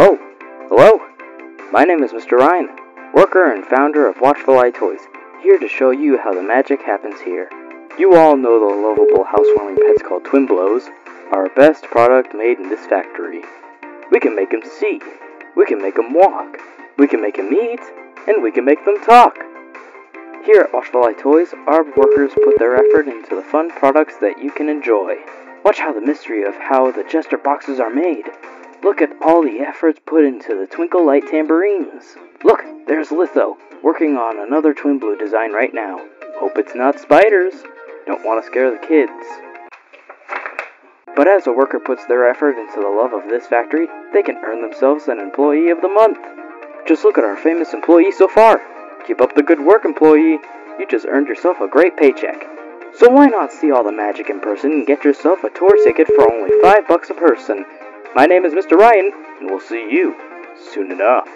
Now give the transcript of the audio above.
Oh, My name is Mr. Ryan, worker and founder of Watchful Eye Toys, here to show you how the magic happens here. You all know the lovable housewarming pets called Twin Twimblos, our best product made in this factory. We can make them see, we can make them walk, we can make them eat, and we can make them talk. Here at Watchful Eye Toys, our workers put their effort into the fun products that you can enjoy. Watch how the mystery of how the Jester boxes are made. Look at all the efforts put into the Twinkle Light tambourines. Look, there's Litho, working on another Twimblo design right now. Hope it's not spiders. Don't want to scare the kids. But as a worker puts their effort into the love of this factory, they can earn themselves an Employee of the Month. Just look at our famous employee so far. Keep up the good work, employee. You just earned yourself a great paycheck. So why not see all the magic in person and get yourself a tour ticket for only five bucks a person? My name is Mr. Ryan, and we'll see you soon enough.